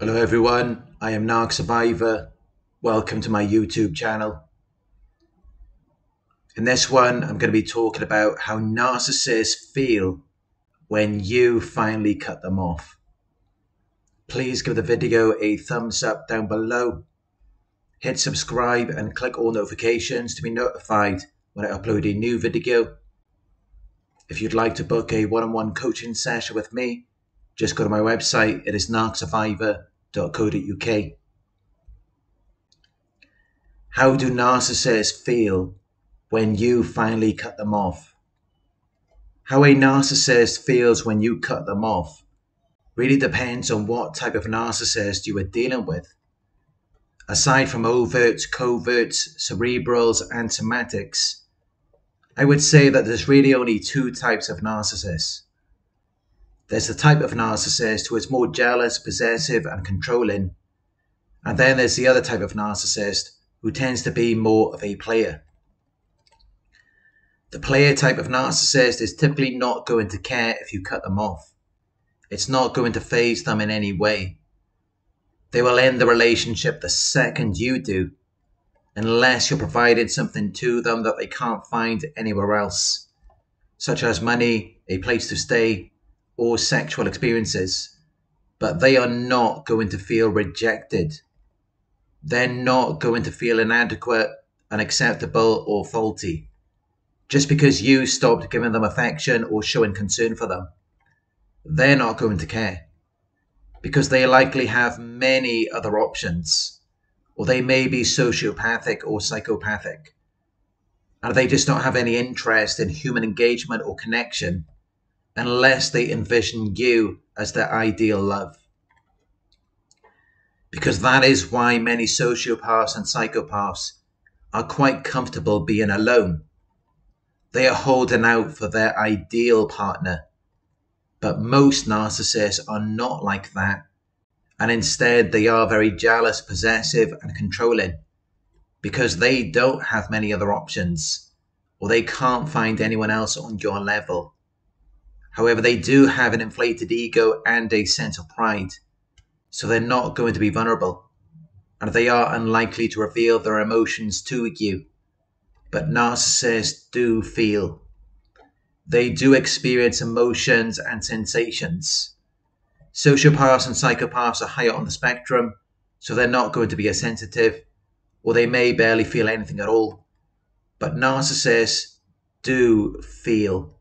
Hello, everyone. I am Narc Survivor. Welcome to my YouTube channel. In this one, I'm going to be talking about how narcissists feel when you finally cut them off. Please give the video a thumbs up down below. Hit subscribe and click all notifications to be notified when I upload a new video. If you'd like to book a one-on-one coaching session with me, just go to my website. It is narcsurvivor.co.uk. How do narcissists feel when you finally cut them off? How a narcissist feels when you cut them off really depends on what type of narcissist you are dealing with. Aside from overt, covert, cerebrals, and somatics, I would say that there's really only two types of narcissists. There's the type of narcissist who is more jealous, possessive, and controlling. And then there's the other type of narcissist who tends to be more of a player. The player type of narcissist is typically not going to care if you cut them off. It's not going to faze them in any way. They will end the relationship the second you do unless you're providing something to them that they can't find anywhere else, such as money, a place to stay, or sexual experiences. But they are not going to feel rejected. They're not going to feel inadequate, unacceptable, or faulty. Just because you stopped giving them affection or showing concern for them, they're not going to care. Because they likely have many other options or they may be sociopathic or psychopathic. And they just don't have any interest in human engagement or connection unless they envision you as their ideal love. Because that is why many sociopaths and psychopaths are quite comfortable being alone. They are holding out for their ideal partner. But most narcissists are not like that and instead they are very jealous, possessive, and controlling because they don't have many other options or they can't find anyone else on your level. However, they do have an inflated ego and a sense of pride, so they're not going to be vulnerable and they are unlikely to reveal their emotions to you. But narcissists do feel. They do experience emotions and sensations Sociopaths and psychopaths are higher on the spectrum, so they're not going to be as sensitive, or they may barely feel anything at all. But narcissists do feel.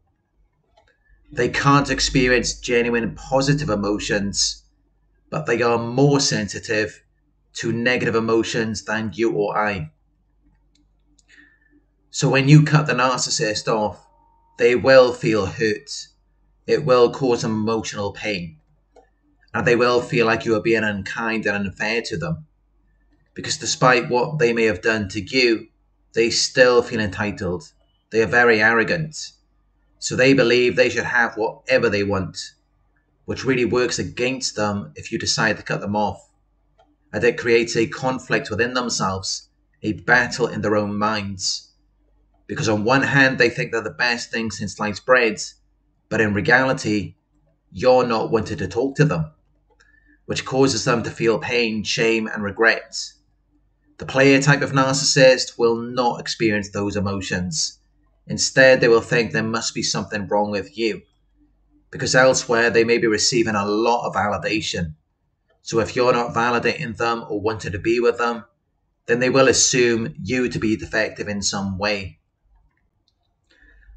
They can't experience genuine positive emotions, but they are more sensitive to negative emotions than you or I. So when you cut the narcissist off, they will feel hurt. It will cause emotional pain and they will feel like you are being unkind and unfair to them. Because despite what they may have done to you, they still feel entitled. They are very arrogant. So they believe they should have whatever they want, which really works against them if you decide to cut them off. And it creates a conflict within themselves, a battle in their own minds. Because on one hand, they think they're the best thing since sliced bread, but in reality, you're not wanted to talk to them which causes them to feel pain, shame, and regret. The player type of narcissist will not experience those emotions. Instead, they will think there must be something wrong with you, because elsewhere they may be receiving a lot of validation. So if you're not validating them or wanting to be with them, then they will assume you to be defective in some way.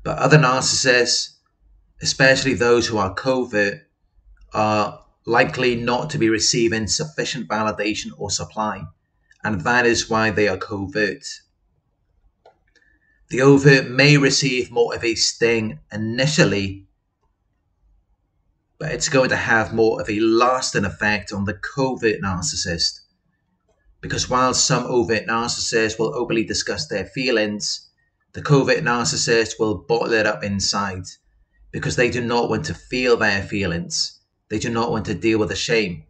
But other narcissists, especially those who are covert, are likely not to be receiving sufficient validation or supply, and that is why they are covert. The overt may receive more of a sting initially, but it's going to have more of a lasting effect on the covert narcissist. Because while some overt narcissists will openly discuss their feelings, the covert narcissist will bottle it up inside because they do not want to feel their feelings they do not want to deal with the shame.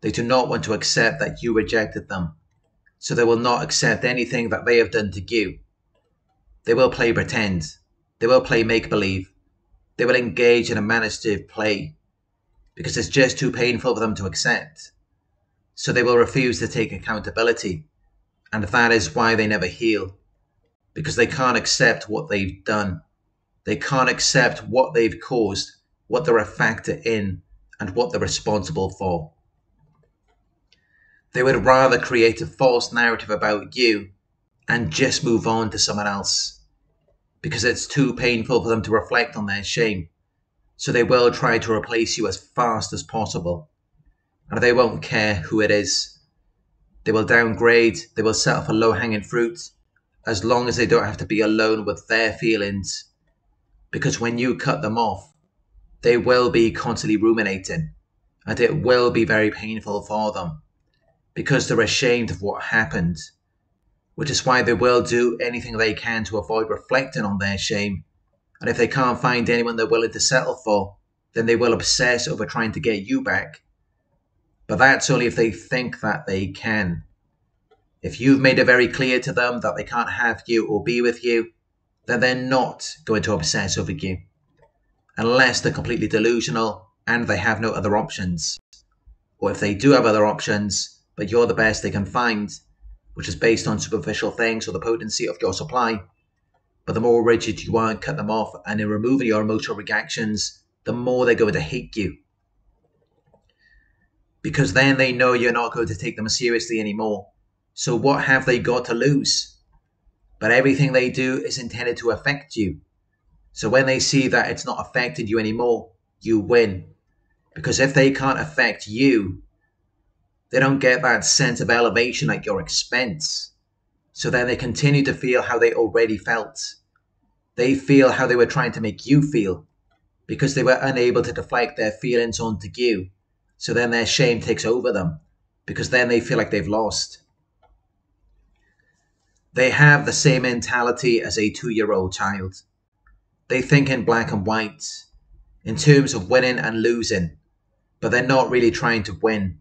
They do not want to accept that you rejected them. So they will not accept anything that they have done to you. They will play pretend. They will play make believe. They will engage in a manipulative play because it's just too painful for them to accept. So they will refuse to take accountability. And that is why they never heal. Because they can't accept what they've done. They can't accept what they've caused, what they're a factor in, and what they're responsible for. They would rather create a false narrative about you and just move on to someone else because it's too painful for them to reflect on their shame. So they will try to replace you as fast as possible. And they won't care who it is. They will downgrade, they will settle for low hanging fruit as long as they don't have to be alone with their feelings. Because when you cut them off, they will be constantly ruminating and it will be very painful for them because they're ashamed of what happened, which is why they will do anything they can to avoid reflecting on their shame. And if they can't find anyone they're willing to settle for, then they will obsess over trying to get you back. But that's only if they think that they can. If you've made it very clear to them that they can't have you or be with you, then they're not going to obsess over you. Unless they're completely delusional and they have no other options. Or if they do have other options, but you're the best they can find, which is based on superficial things or the potency of your supply. But the more rigid you are and cut them off, and in removing your emotional reactions, the more they're going to hate you. Because then they know you're not going to take them seriously anymore. So what have they got to lose? But everything they do is intended to affect you. So when they see that it's not affected you anymore, you win. Because if they can't affect you, they don't get that sense of elevation at your expense. So then they continue to feel how they already felt. They feel how they were trying to make you feel because they were unable to deflect their feelings onto you. So then their shame takes over them because then they feel like they've lost. They have the same mentality as a two year old child. They think in black and white, in terms of winning and losing, but they're not really trying to win.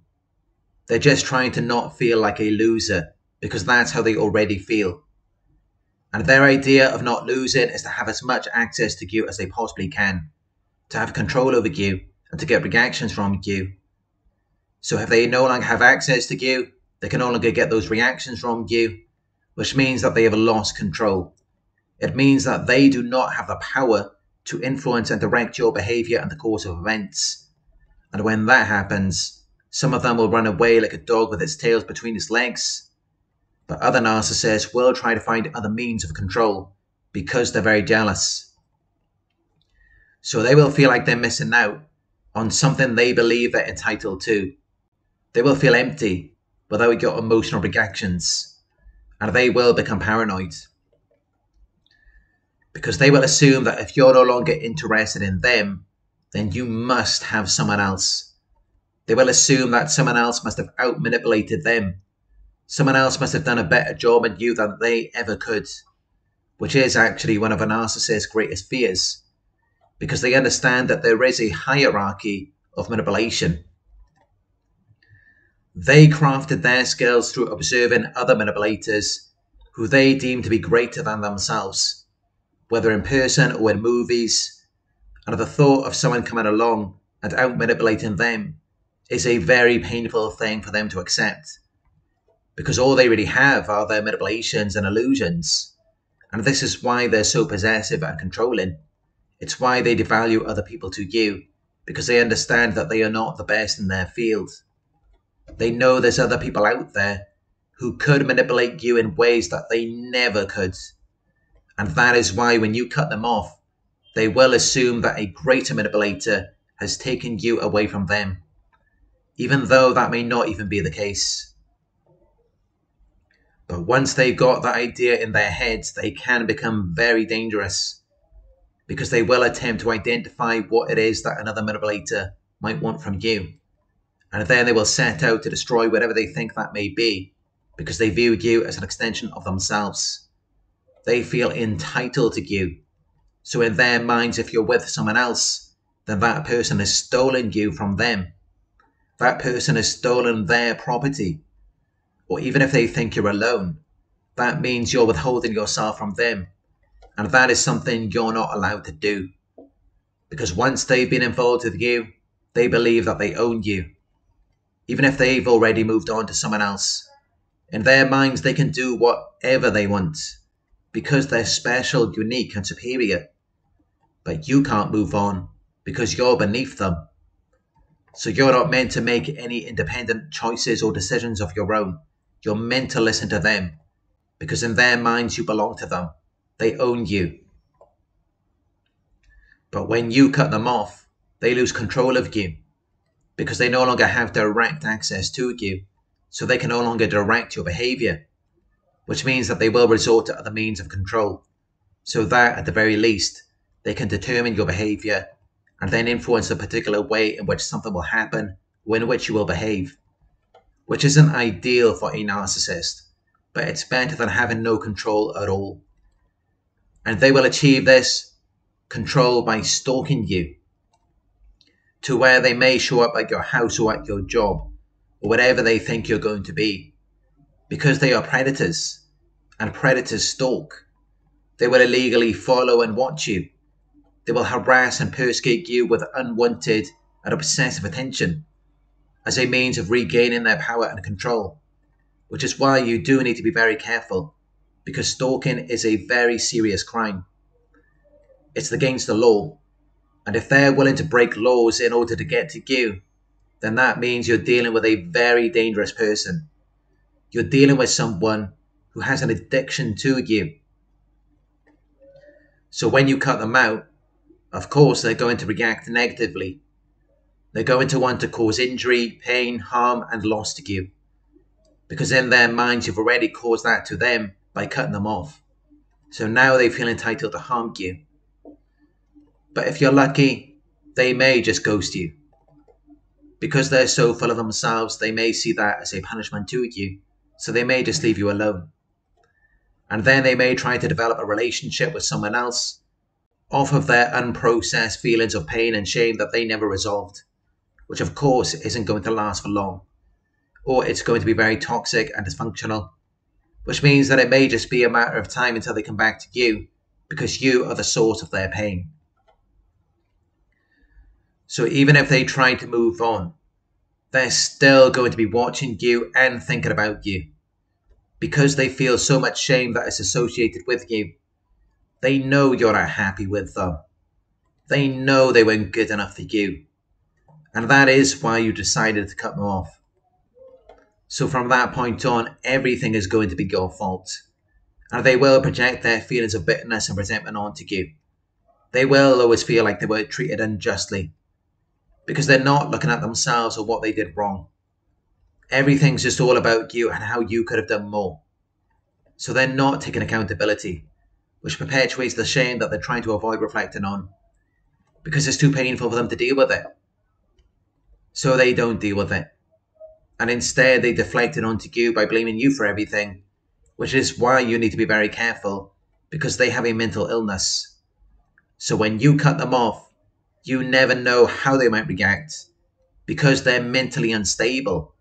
They're just trying to not feel like a loser because that's how they already feel. And their idea of not losing is to have as much access to you as they possibly can, to have control over you and to get reactions from you. So if they no longer have access to you, they can no longer get those reactions from you, which means that they have lost control. It means that they do not have the power to influence and direct your behavior and the course of events. And when that happens, some of them will run away like a dog with its tail between its legs. But other narcissists will try to find other means of control because they're very jealous. So they will feel like they're missing out on something they believe they're entitled to. They will feel empty without your emotional reactions, and they will become paranoid. Because they will assume that if you're no longer interested in them, then you must have someone else they will assume that someone else must have out manipulated them. Someone else must have done a better job at you than they ever could, which is actually one of a narcissist's greatest fears, because they understand that there is a hierarchy of manipulation. They crafted their skills through observing other manipulators who they deem to be greater than themselves, whether in person or in movies, and at the thought of someone coming along and out manipulating them is a very painful thing for them to accept because all they really have are their manipulations and illusions. And this is why they're so possessive and controlling. It's why they devalue other people to you because they understand that they are not the best in their field. They know there's other people out there who could manipulate you in ways that they never could. And that is why when you cut them off, they will assume that a greater manipulator has taken you away from them even though that may not even be the case. But once they've got that idea in their heads, they can become very dangerous because they will attempt to identify what it is that another manipulator might want from you. And then they will set out to destroy whatever they think that may be because they view you as an extension of themselves. They feel entitled to you. So, in their minds, if you're with someone else, then that person has stolen you from them that person has stolen their property. Or even if they think you're alone, that means you're withholding yourself from them. And that is something you're not allowed to do. Because once they've been involved with you, they believe that they own you. even if they've already moved on to someone else. In their minds, they can do whatever they want because they're special, unique, and superior. But you can't move on because you're beneath them. So you're not meant to make any independent choices or decisions of your own. You're meant to listen to them because in their minds you belong to them. They own you. But when you cut them off, they lose control of you because they no longer have direct access to you, so they can no longer direct your behavior, which means that they will resort to other means of control, so that at the very least, they can determine your behavior and then influence a particular way in which something will happen or in which you will behave, which isn't ideal for a narcissist, but it's better than having no control at all. And they will achieve this control by stalking you to where they may show up at your house or at your job or whatever they think you're going to be because they are predators and predators stalk. They will illegally follow and watch you. They will harass and persecute you with unwanted and obsessive attention as a means of regaining their power and control, which is why you do need to be very careful because stalking is a very serious crime. It's against the law and if they're willing to break laws in order to get to you, then that means you're dealing with a very dangerous person. You're dealing with someone who has an addiction to you. So when you cut them out, of course they're going to react negatively. They're going to want to cause injury, pain, harm, and loss to you. Because in their minds, you've already caused that to them by cutting them off. So now they feel entitled to harm you. But if you're lucky, they may just ghost you. Because they're so full of themselves, they may see that as a punishment to you, so they may just leave you alone. And then they may try to develop a relationship with someone else off of their unprocessed feelings of pain and shame that they never resolved, which of course isn't going to last for long. Or it's going to be very toxic and dysfunctional, which means that it may just be a matter of time until they come back to you because you are the source of their pain. So even if they try to move on, they're still going to be watching you and thinking about you. Because they feel so much shame that is associated with you, they know you're not happy with them. They know they weren't good enough for you. And that is why you decided to cut them off. So from that point on, everything is going to be your fault. And they will project their feelings of bitterness and resentment onto you. They will always feel like they were treated unjustly because they're not looking at themselves or what they did wrong. Everything's just all about you and how you could have done more. So they're not taking accountability, which perpetuates the shame that they're trying to avoid reflecting on because it's too painful for them to deal with it. So they don't deal with it. And instead, they deflect it onto you by blaming you for everything, which is why you need to be very careful because they have a mental illness. So when you cut them off, you never know how they might react because they're mentally unstable,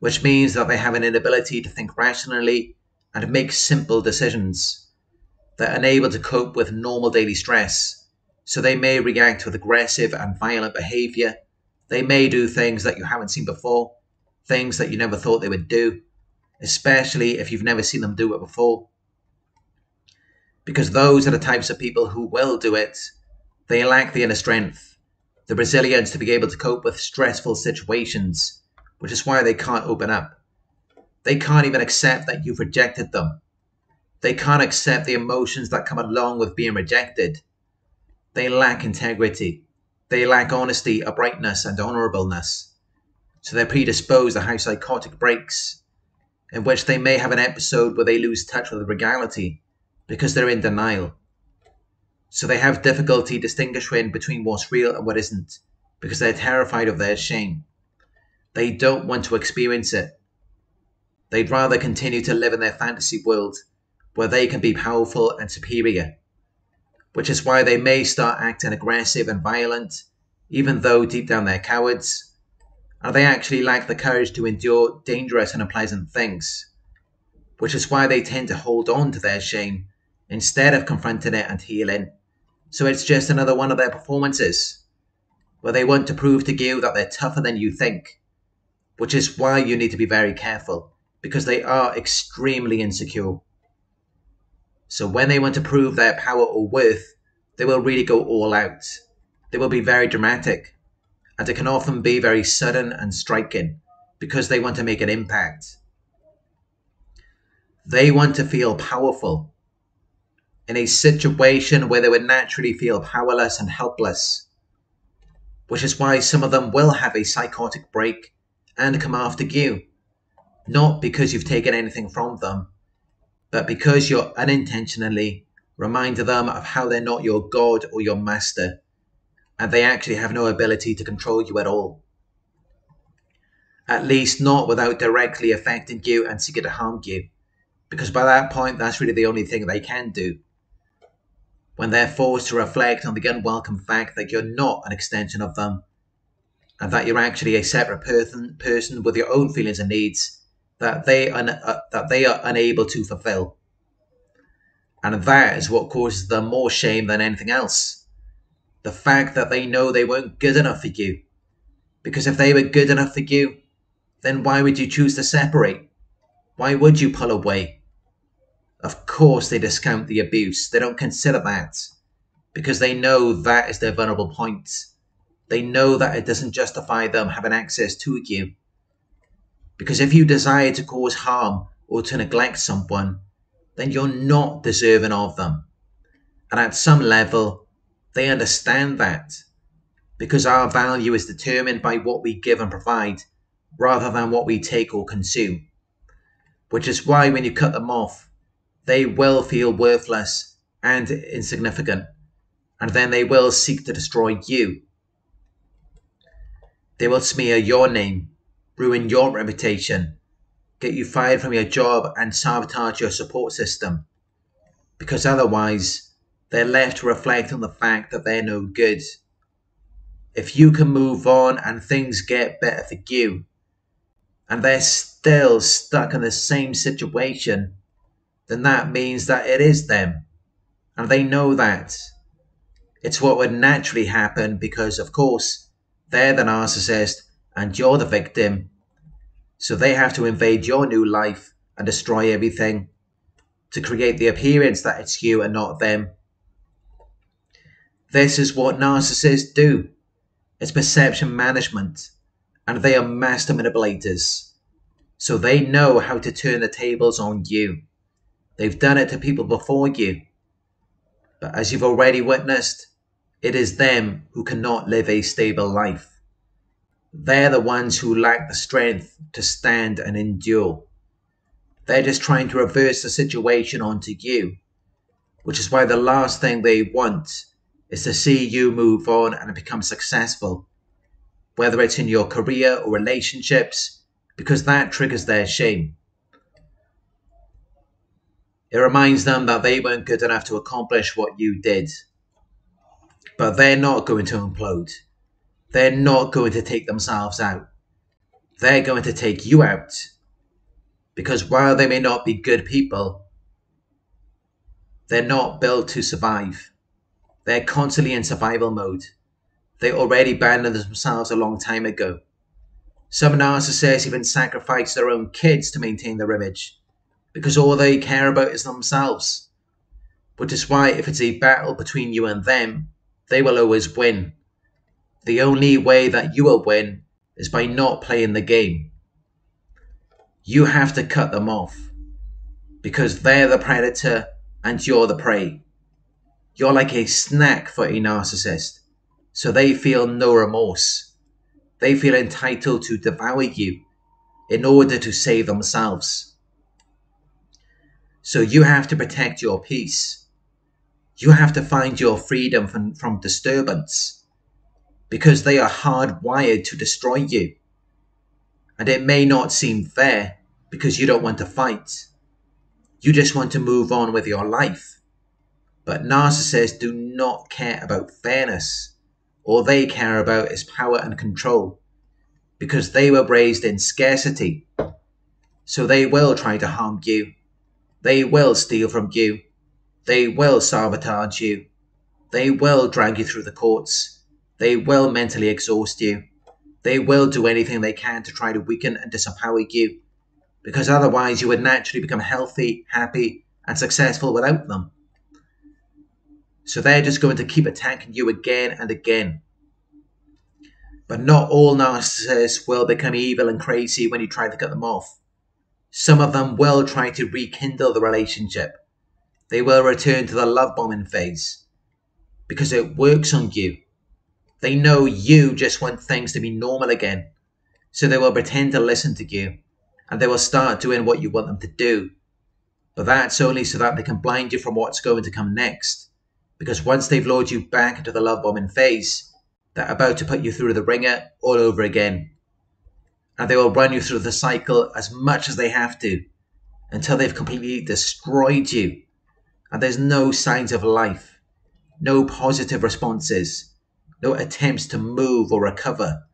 which means that they have an inability to think rationally and make simple decisions. They're unable to cope with normal daily stress, so they may react with aggressive and violent behavior. They may do things that you haven't seen before, things that you never thought they would do, especially if you've never seen them do it before. Because those are the types of people who will do it they lack the inner strength, the resilience to be able to cope with stressful situations, which is why they can't open up. They can't even accept that you've rejected them. They can't accept the emotions that come along with being rejected. They lack integrity. They lack honesty, uprightness, and honorableness. So they're predisposed to have psychotic breaks, in which they may have an episode where they lose touch with reality because they're in denial. So they have difficulty distinguishing between what's real and what isn't because they're terrified of their shame. They don't want to experience it. They'd rather continue to live in their fantasy world where they can be powerful and superior, which is why they may start acting aggressive and violent, even though deep down they're cowards, and they actually lack the courage to endure dangerous and unpleasant things, which is why they tend to hold on to their shame instead of confronting it and healing so it's just another one of their performances where they want to prove to you that they're tougher than you think, which is why you need to be very careful because they are extremely insecure. So when they want to prove their power or worth, they will really go all out. They will be very dramatic, and it can often be very sudden and striking because they want to make an impact. They want to feel powerful in a situation where they would naturally feel powerless and helpless, which is why some of them will have a psychotic break and come after you, not because you've taken anything from them, but because you're unintentionally reminding them of how they're not your God or your master, and they actually have no ability to control you at all. At least not without directly affecting you and seeking to harm you, because by that point, that's really the only thing they can do. When they're forced to reflect on the unwelcome fact that you're not an extension of them, and that you're actually a separate person, person with your own feelings and needs, that they un, uh, that they are unable to fulfill. And that is what causes them more shame than anything else. The fact that they know they weren't good enough for you. Because if they were good enough for you, then why would you choose to separate? Why would you pull away? Of course, they discount the abuse. They don't consider that because they know that is their vulnerable point. They know that it doesn't justify them having access to you. Because if you desire to cause harm or to neglect someone, then you're not deserving of them. And at some level, they understand that because our value is determined by what we give and provide rather than what we take or consume. Which is why when you cut them off, they will feel worthless and insignificant, and then they will seek to destroy you. They will smear your name ruin your reputation, get you fired from your job, and sabotage your support system. Because otherwise, they're left to reflect on the fact that they're no good. If you can move on and things get better for you, and they're still stuck in the same situation, then that means that it is them. And they know that. It's what would naturally happen because, of course, they're the narcissist and you're the victim, so they have to invade your new life and destroy everything to create the appearance that it's you and not them. This is what narcissists do. It's perception management, and they are master manipulators. So they know how to turn the tables on you. They've done it to people before you. But as you've already witnessed, it is them who cannot live a stable life. They're the ones who lack the strength to stand and endure. They're just trying to reverse the situation onto you, which is why the last thing they want is to see you move on and become successful, whether it's in your career or relationships, because that triggers their shame. It reminds them that they weren't good enough to accomplish what you did. But they're not going to implode they're not going to take themselves out. They're going to take you out. Because while they may not be good people, they're not built to survive. They're constantly in survival mode. They already abandoned themselves a long time ago. Some narcissists even sacrifice their own kids to maintain their image because all they care about is themselves. Which is why, if it's a battle between you and them, they will always win the only way that you will win is by not playing the game. You have to cut them off because they're the predator and you're the prey. You're like a snack for a narcissist, so they feel no remorse. They feel entitled to devour you in order to save themselves. So you have to protect your peace. You have to find your freedom from, from disturbance because they are hardwired to destroy you. And it may not seem fair because you don't want to fight. You just want to move on with your life. But narcissists do not care about fairness. All they care about is power and control because they were raised in scarcity. So they will try to harm you. They will steal from you. They will sabotage you. They will drag you through the courts they will mentally exhaust you. They will do anything they can to try to weaken and disempower you, because otherwise you would naturally become healthy, happy, and successful without them. So they're just going to keep attacking you again and again. But not all narcissists will become evil and crazy when you try to cut them off. Some of them will try to rekindle the relationship. They will return to the love bombing phase because it works on you. They know you just want things to be normal again. So they will pretend to listen to you and they will start doing what you want them to do. But that's only so that they can blind you from what's going to come next. Because once they've lured you back into the love bombing phase, they're about to put you through the wringer all over again. And they will run you through the cycle as much as they have to until they've completely destroyed you. And there's no signs of life, no positive responses, no attempts to move or recover.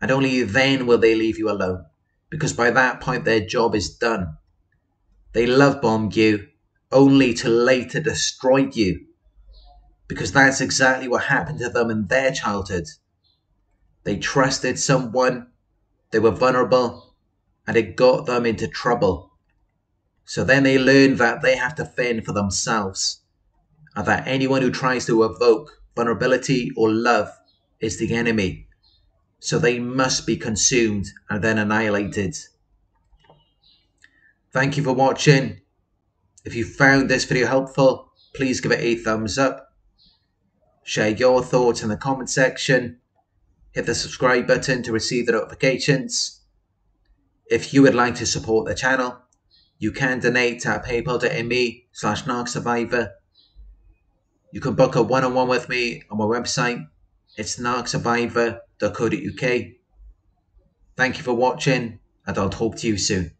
And only then will they leave you alone, because by that point their job is done. They love bomb you only to later destroy you because that's exactly what happened to them in their childhood. They trusted someone, they were vulnerable, and it got them into trouble. So then they learn that they have to fend for themselves, and that anyone who tries to evoke vulnerability or love is the enemy. So they must be consumed and then annihilated. Thank you for watching. If you found this video helpful, please give it a thumbs up Share your thoughts in the comment section. Hit the subscribe button to receive the notifications. If you would like to support the channel, you can donate at paypal.me slash narcsurvivor. You can book a one-on-one with me on my website. It's narcsurvivor.co.uk. Thank you for watching and I'll talk to you soon.